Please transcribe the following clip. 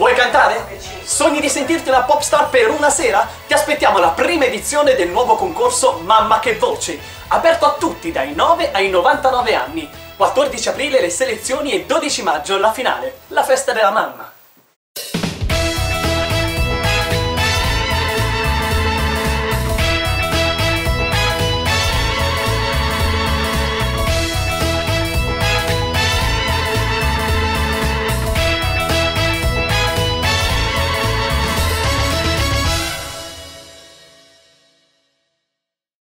Vuoi cantare? Sogni di sentirti una pop star per una sera? Ti aspettiamo alla prima edizione del nuovo concorso Mamma che voce, aperto a tutti dai 9 ai 99 anni. 14 aprile le selezioni e 12 maggio la finale, la festa della mamma.